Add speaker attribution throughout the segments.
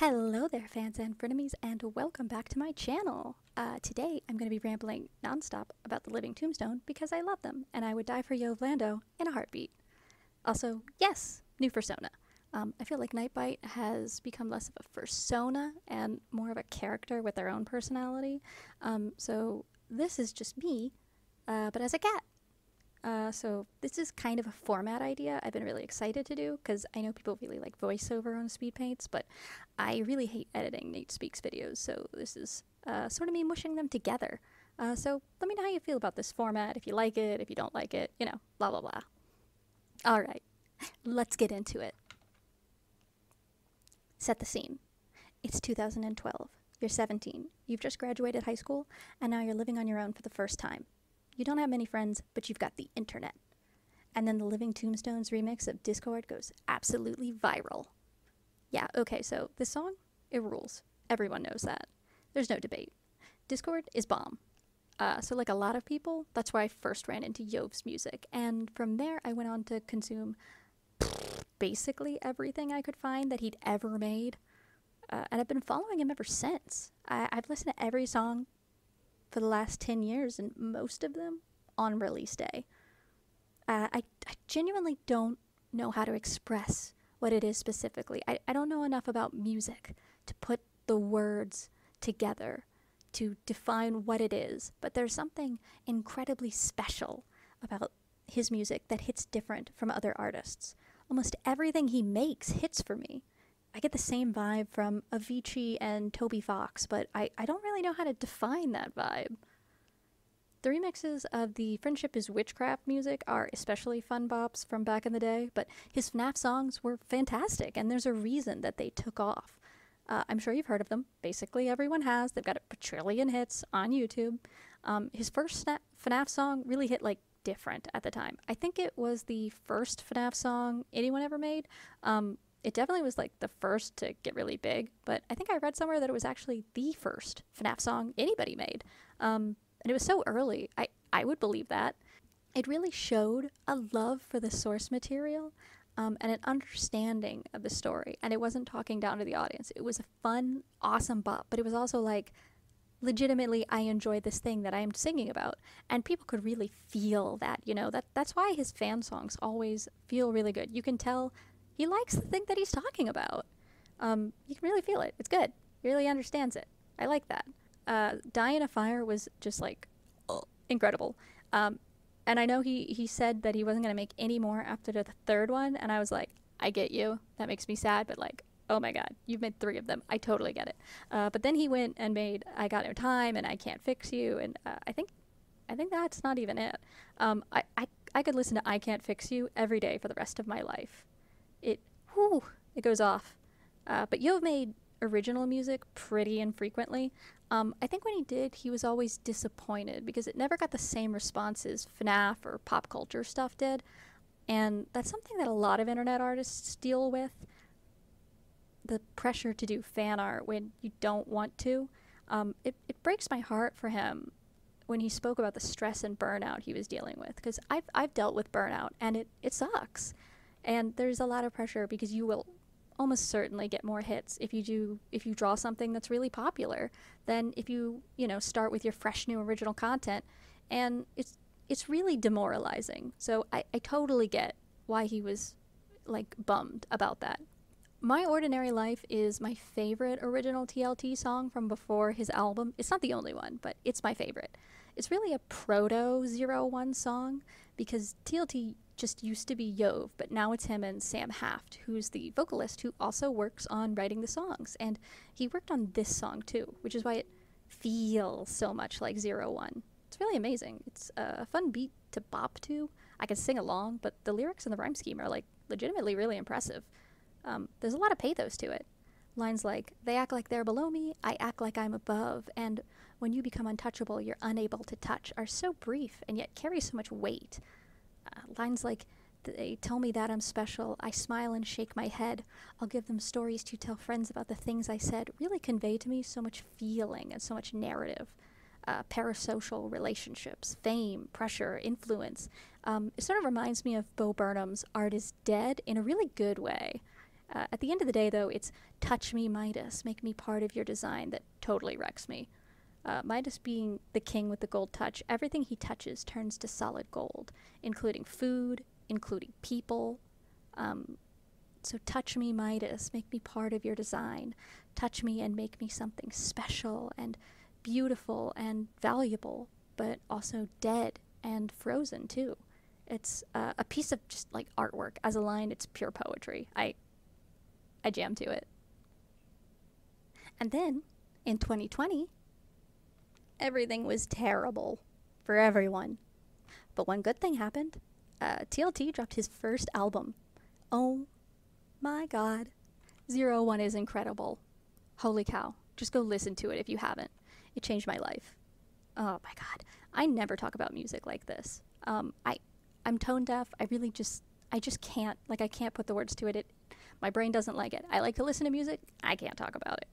Speaker 1: Hello there, fans and frenemies, and welcome back to my channel. Uh, today, I'm going to be rambling nonstop about the Living Tombstone because I love them, and I would die for Yoav Landau in a heartbeat. Also, yes, new persona. Um, I feel like Nightbite has become less of a persona and more of a character with their own personality. Um, so this is just me, uh, but as a cat. Uh, so this is kind of a format idea I've been really excited to do because I know people really like voiceover on speed paints, but I really hate editing Nate Speaks videos. So this is uh, sort of me mushing them together. Uh, so let me know how you feel about this format. If you like it, if you don't like it, you know, blah blah blah. All right, let's get into it. Set the scene. It's 2012. You're 17. You've just graduated high school, and now you're living on your own for the first time. You don't have many friends, but you've got the internet. And then the Living Tombstones remix of Discord goes absolutely viral. Yeah, okay, so this song, it rules. Everyone knows that. There's no debate. Discord is bomb. Uh, so, like a lot of people, that's where I first ran into Yoav's music. And from there, I went on to consume basically everything I could find that he'd ever made. Uh, and I've been following him ever since. I- I've listened to every song for the last 10 years, and most of them on release day. Uh, I, I genuinely don't know how to express what it is specifically. I, I don't know enough about music to put the words together to define what it is, but there's something incredibly special about his music that hits different from other artists. Almost everything he makes hits for me. I get the same vibe from Avicii and Toby Fox, but I, I don't really know how to define that vibe. The remixes of the Friendship is Witchcraft music are especially fun bops from back in the day, but his FNAF songs were fantastic, and there's a reason that they took off. Uh, I'm sure you've heard of them. Basically, everyone has. They've got a trillion hits on YouTube. Um, his first FNAF song really hit like different at the time. I think it was the first FNAF song anyone ever made. Um, it definitely was like the first to get really big, but I think I read somewhere that it was actually the first FNAF song anybody made. Um, and it was so early, I, I would believe that. It really showed a love for the source material um, and an understanding of the story. And it wasn't talking down to the audience. It was a fun, awesome bop, but it was also like, legitimately I enjoy this thing that I am singing about and people could really feel that you know that that's why his fan songs always feel really good you can tell he likes the thing that he's talking about. Um, you can really feel it. It's good. He really understands it. I like that. Uh, Die in a Fire was just like incredible. Um, and I know he, he said that he wasn't going to make any more after the third one. And I was like, I get you. That makes me sad. But like, oh my God, you've made three of them. I totally get it. Uh, but then he went and made I Got No Time and I Can't Fix You. And uh, I think I think that's not even it. Um, I, I, I could listen to I Can't Fix You every day for the rest of my life it whew, it goes off. Uh, but Yoav made original music pretty infrequently. Um, I think when he did, he was always disappointed because it never got the same responses FNAF or pop culture stuff did. And that's something that a lot of internet artists deal with the pressure to do fan art when you don't want to. Um, it, it breaks my heart for him when he spoke about the stress and burnout he was dealing with because I've, I've dealt with burnout and it, it sucks. And there's a lot of pressure because you will almost certainly get more hits if you do if you draw something that's really popular than if you, you know, start with your fresh new original content. And it's it's really demoralizing. So I, I totally get why he was like bummed about that. My Ordinary Life is my favorite original TLT song from before his album. It's not the only one, but it's my favorite. It's really a proto Zero One song because TLT just used to be Yoav, but now it's him and Sam Haft, who's the vocalist who also works on writing the songs. And he worked on this song too, which is why it feels so much like Zero One. It's really amazing. It's a fun beat to bop to. I can sing along, but the lyrics and the rhyme scheme are like legitimately really impressive. Um, there's a lot of pathos to it. Lines like, they act like they're below me, I act like I'm above, and when you become untouchable, you're unable to touch are so brief and yet carry so much weight. Uh, lines like, they tell me that I'm special. I smile and shake my head. I'll give them stories to tell friends about the things I said. Really convey to me so much feeling and so much narrative. Uh, parasocial relationships, fame, pressure, influence. Um, it sort of reminds me of Bo Burnham's Art is Dead in a really good way. Uh, at the end of the day, though, it's touch me, Midas, make me part of your design that totally wrecks me. Uh, Midas being the king with the gold touch, everything he touches turns to solid gold, including food, including people. Um, so touch me, Midas, make me part of your design. Touch me and make me something special and beautiful and valuable, but also dead and frozen too. It's uh, a piece of just like artwork. As a line, it's pure poetry. I I jam to it. And then in 2020, everything was terrible for everyone. But one good thing happened. Uh, TLT dropped his first album. Oh my god. Zero One is incredible. Holy cow. Just go listen to it if you haven't. It changed my life. Oh my god. I never talk about music like this. Um, I, I'm tone deaf. I really just, I just can't, like, I can't put the words to it. It, my brain doesn't like it. I like to listen to music. I can't talk about it.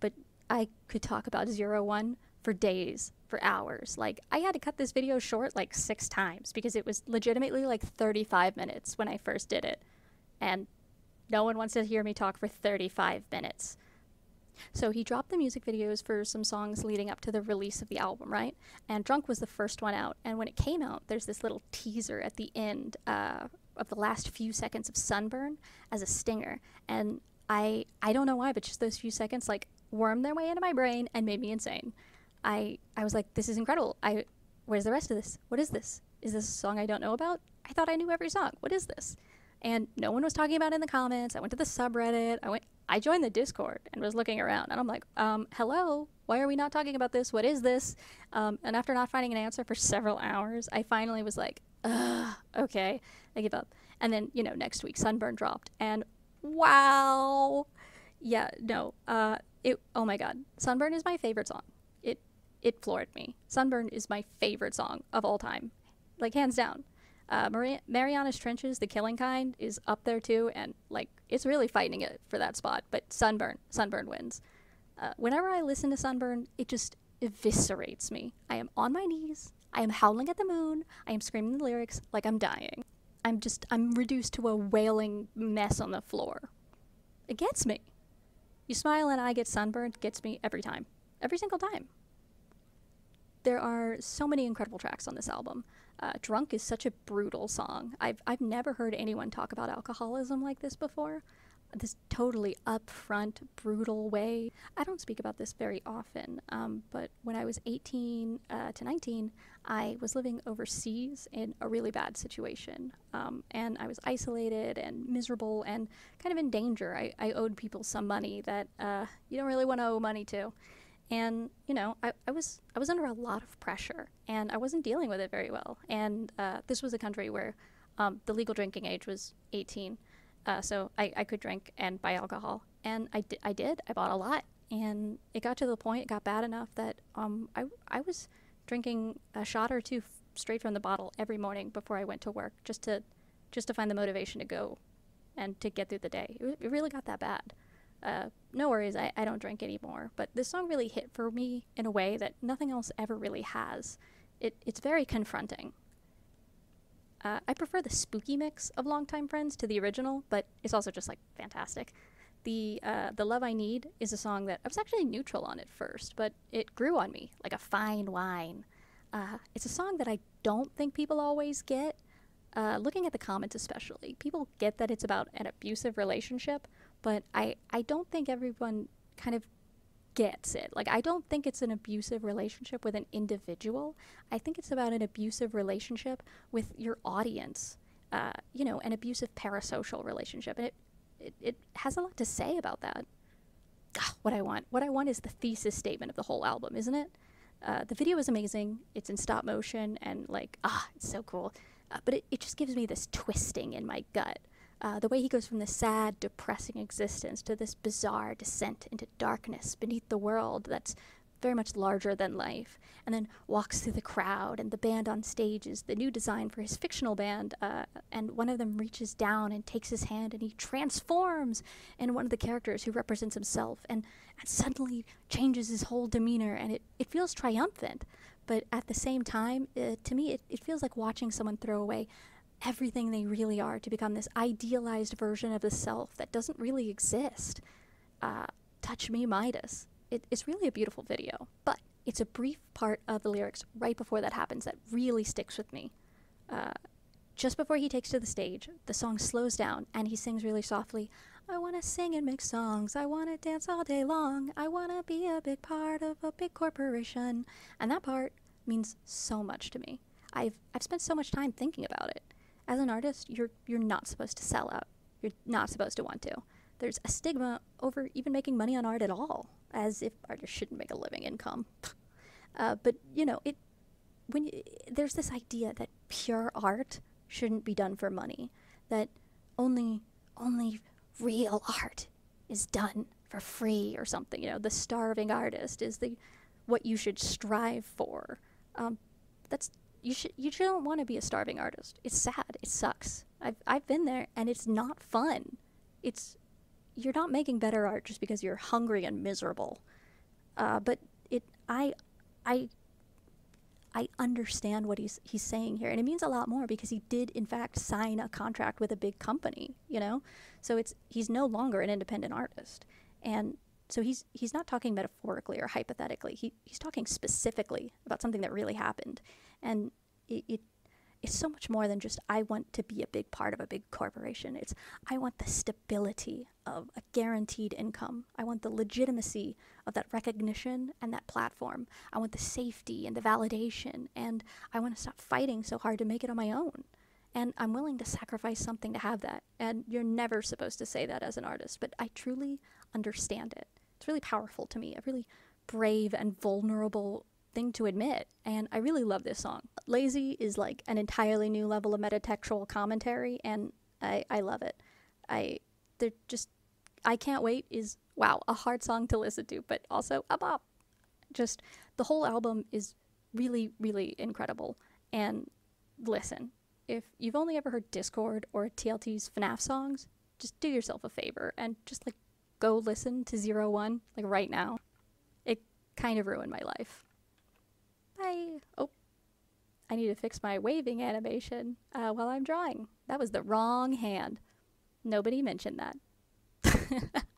Speaker 1: But I could talk about Zero One for days, for hours. Like, I had to cut this video short like six times because it was legitimately like 35 minutes when I first did it. And no one wants to hear me talk for 35 minutes. So he dropped the music videos for some songs leading up to the release of the album, right? And Drunk was the first one out. And when it came out, there's this little teaser at the end uh, of the last few seconds of Sunburn as a stinger. And I I don't know why, but just those few seconds like wormed their way into my brain and made me insane. I I was like, this is incredible. I where's the rest of this? What is this? Is this a song I don't know about? I thought I knew every song. What is this? And no one was talking about it in the comments. I went to the subreddit. I went I joined the Discord and was looking around, and I'm like, um, hello, why are we not talking about this? What is this? Um, and after not finding an answer for several hours, I finally was like, Ugh, okay, I give up. And then, you know, next week, Sunburn dropped, and wow, yeah, no, uh, it, oh my god, Sunburn is my favorite song. It, it floored me. Sunburn is my favorite song of all time, like hands down. Uh, Mari- Mariana's Trenches, The Killing Kind, is up there too, and like it's really fighting it for that spot. But Sunburn, Sunburn wins. Uh, whenever I listen to Sunburn, it just eviscerates me. I am on my knees. I am howling at the moon. I am screaming the lyrics like I'm dying. I'm just, I'm reduced to a wailing mess on the floor. It gets me. You smile and I get sunburned gets me every time. Every single time. There are so many incredible tracks on this album. Uh, Drunk is such a brutal song. I've, I've never heard anyone talk about alcoholism like this before. This totally upfront, brutal way. I don't speak about this very often, um, but when I was 18 uh, to 19, I was living overseas in a really bad situation. Um, and I was isolated and miserable and kind of in danger. I, I owed people some money that uh, you don't really want to owe money to and you know I, I was i was under a lot of pressure and i wasn't dealing with it very well and uh, this was a country where um, the legal drinking age was 18 uh, so I, I could drink and buy alcohol and I, I did i bought a lot and it got to the point it got bad enough that um, I, I was drinking a shot or two f- straight from the bottle every morning before i went to work just to just to find the motivation to go and to get through the day it, it really got that bad uh, no worries, I, I don't drink anymore. But this song really hit for me in a way that nothing else ever really has. It, it's very confronting. Uh, I prefer the spooky mix of Longtime Friends to the original, but it's also just like fantastic. The uh, the Love I Need is a song that I was actually neutral on at first, but it grew on me like a fine wine. Uh, it's a song that I don't think people always get. Uh, looking at the comments, especially, people get that it's about an abusive relationship, but I, I don't think everyone kind of gets it. Like, I don't think it's an abusive relationship with an individual. I think it's about an abusive relationship with your audience, uh, you know, an abusive parasocial relationship. And it, it, it has a lot to say about that. Ah, what I want. What I want is the thesis statement of the whole album, isn't it? Uh, the video is amazing. It's in stop motion and, like, ah, it's so cool. Uh, but it, it just gives me this twisting in my gut uh, the way he goes from this sad, depressing existence to this bizarre descent into darkness beneath the world that's very much larger than life, and then walks through the crowd and the band on stage is the new design for his fictional band. Uh, and one of them reaches down and takes his hand, and he transforms in one of the characters who represents himself, and, and suddenly changes his whole demeanor, and it, it feels triumphant. But at the same time, uh, to me, it, it feels like watching someone throw away everything they really are to become this idealized version of the self that doesn't really exist. Uh, Touch Me Midas. It, it's really a beautiful video, but it's a brief part of the lyrics right before that happens that really sticks with me. Uh, just before he takes to the stage, the song slows down and he sings really softly, I want to sing and make songs. I want to dance all day long. I want to be a big part of a big corporation. And that part means so much to me. I've, I've spent so much time thinking about it. As an artist, you're, you're not supposed to sell out. You're not supposed to want to. There's a stigma over even making money on art at all, as if artists shouldn't make a living income. uh, but, you know, it, when you, there's this idea that pure art shouldn't be done for money, that only, only real art is done for free or something. You know, the starving artist is the what you should strive for. Um, that's you should you don't want to be a starving artist. It's sad. It sucks. I've I've been there and it's not fun. It's you're not making better art just because you're hungry and miserable. Uh, but it I I I understand what he's he's saying here, and it means a lot more because he did in fact sign a contract with a big company, you know. So it's he's no longer an independent artist, and so he's he's not talking metaphorically or hypothetically. He he's talking specifically about something that really happened, and it, it it's so much more than just I want to be a big part of a big corporation. It's I want the stability of a guaranteed income. I want the legitimacy of that recognition and that platform. I want the safety and the validation and I want to stop fighting so hard to make it on my own. And I'm willing to sacrifice something to have that. And you're never supposed to say that as an artist, but I truly understand it. It's really powerful to me, a really brave and vulnerable thing to admit. And I really love this song. Lazy is like an entirely new level of metatextual commentary, and I, I love it. I they're just I can't wait is wow, a hard song to listen to, but also a bop. Just the whole album is really, really incredible. And listen, if you've only ever heard Discord or TLT's FNAF songs, just do yourself a favor and just like go listen to Zero One like right now. It kind of ruined my life. Oh, I need to fix my waving animation uh, while I'm drawing. That was the wrong hand. Nobody mentioned that.